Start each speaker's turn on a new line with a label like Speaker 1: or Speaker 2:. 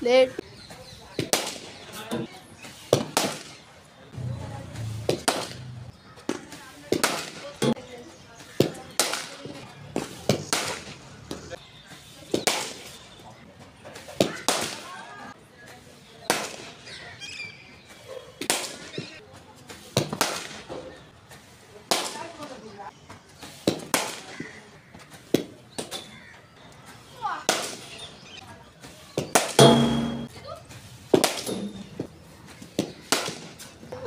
Speaker 1: plate